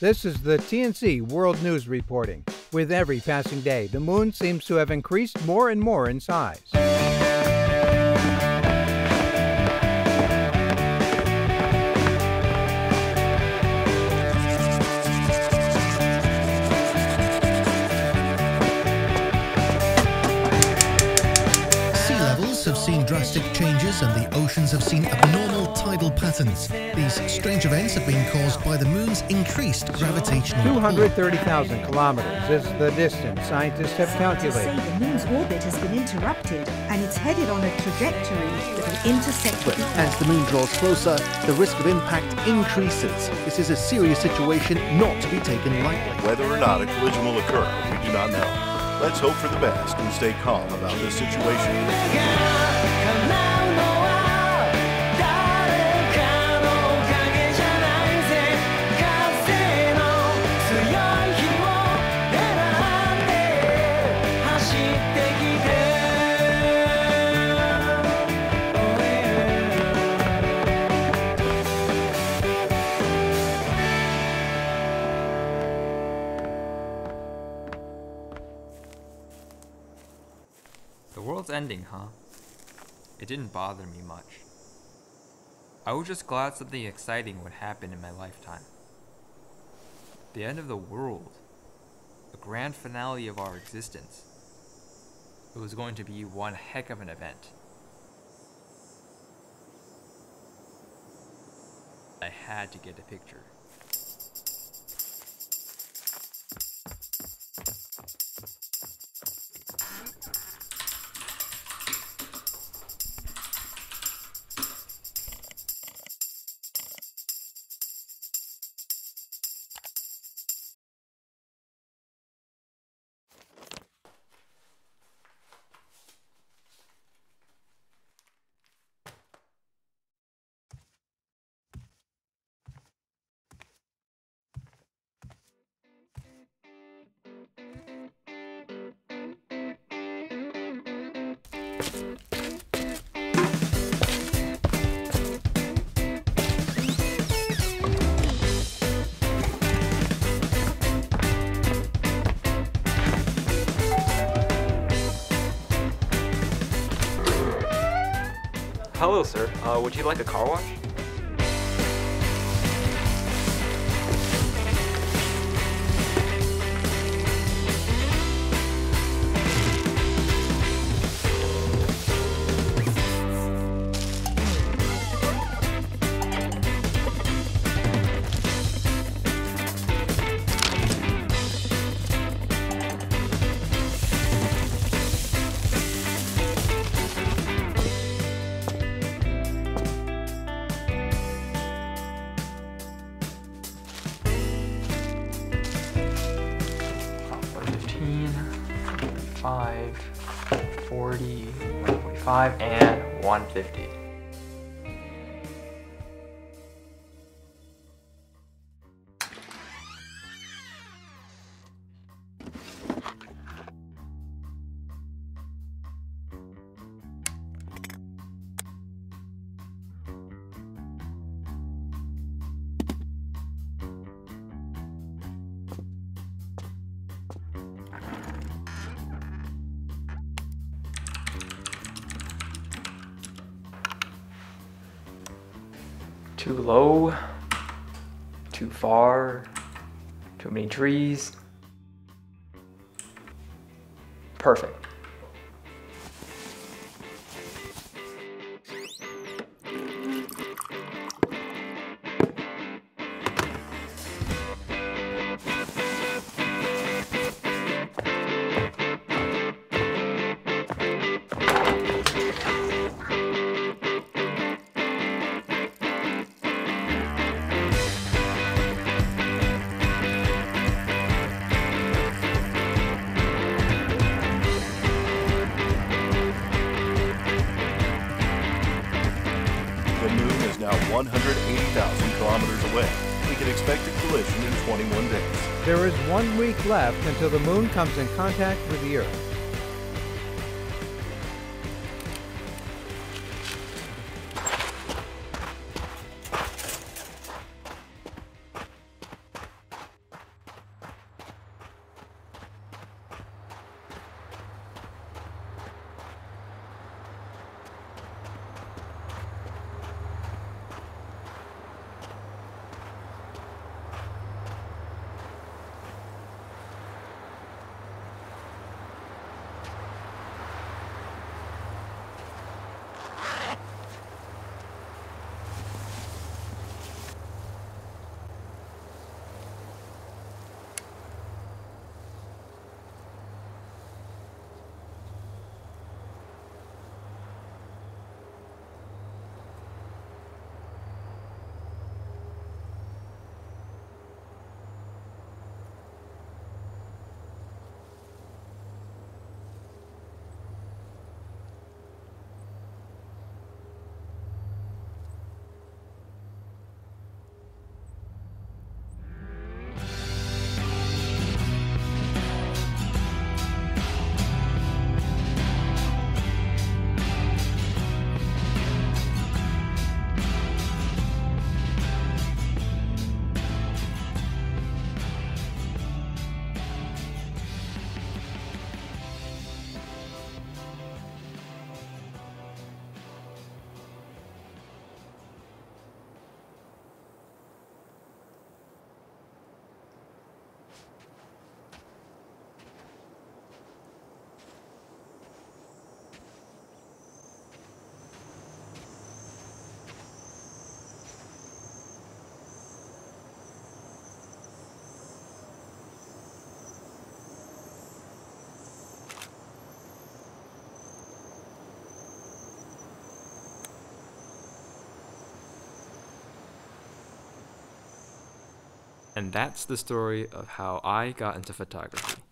This is the TNC World News reporting. With every passing day, the moon seems to have increased more and more in size. Tidal. These strange events have been caused by the moon's increased gravitational pull. 230,000 kilometers is the distance scientists have Scientists calculated. say the moon's orbit has been interrupted and it's headed on a trajectory that will intersect But with as the moon draws closer, the risk of impact increases. This is a serious situation not to be taken lightly. Whether or not a collision will occur, we do not know. Let's hope for the best and stay calm about this situation. Ending, huh? It didn't bother me much. I was just glad something exciting would happen in my lifetime. The end of the world. A grand finale of our existence. It was going to be one heck of an event. I had to get a picture. Hello, sir. Uh, would you like a car wash? 145, 40, 145, and 150. Too low, too far, too many trees. Perfect. 180,000 kilometers away. We can expect a collision in 21 days. There is one week left until the moon comes in contact with the Earth. And that's the story of how I got into photography.